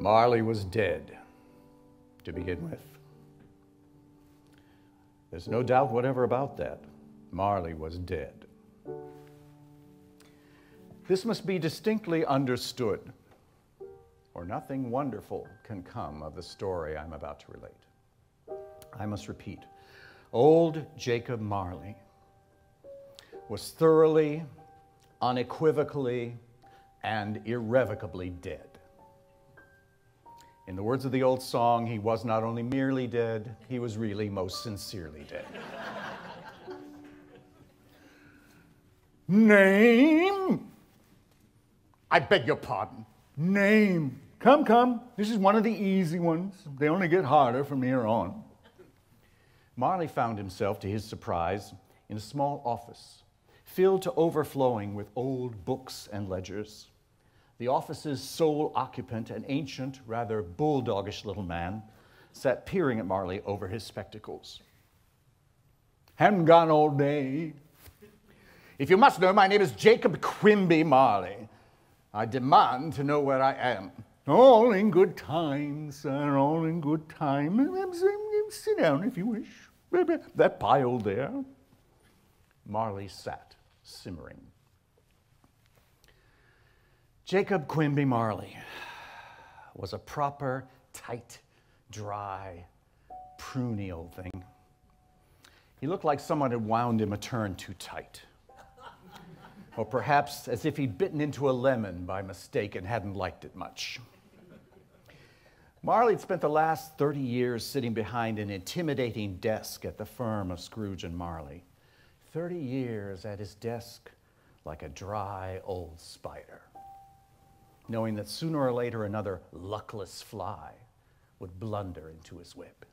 Marley was dead to begin with. There's no doubt whatever about that. Marley was dead. This must be distinctly understood, or nothing wonderful can come of the story I'm about to relate. I must repeat old Jacob Marley was thoroughly, unequivocally, and irrevocably dead. In the words of the old song, he was not only merely dead, he was really most sincerely dead. Name? I beg your pardon. Name. Come, come. This is one of the easy ones. They only get harder from here on. Marley found himself, to his surprise, in a small office filled to overflowing with old books and ledgers. The office's sole occupant, an ancient, rather bulldogish little man, sat peering at Marley over his spectacles. Haven't gone all day. If you must know, my name is Jacob Quimby Marley. I demand to know where I am. All in good time, sir, all in good time. Sit down if you wish. That pile there. Marley sat, simmering. Jacob Quimby Marley was a proper, tight, dry, pruny old thing. He looked like someone had wound him a turn too tight. Or perhaps as if he'd bitten into a lemon by mistake and hadn't liked it much. Marley had spent the last 30 years sitting behind an intimidating desk at the firm of Scrooge and Marley. 30 years at his desk like a dry old spider knowing that sooner or later another luckless fly would blunder into his web.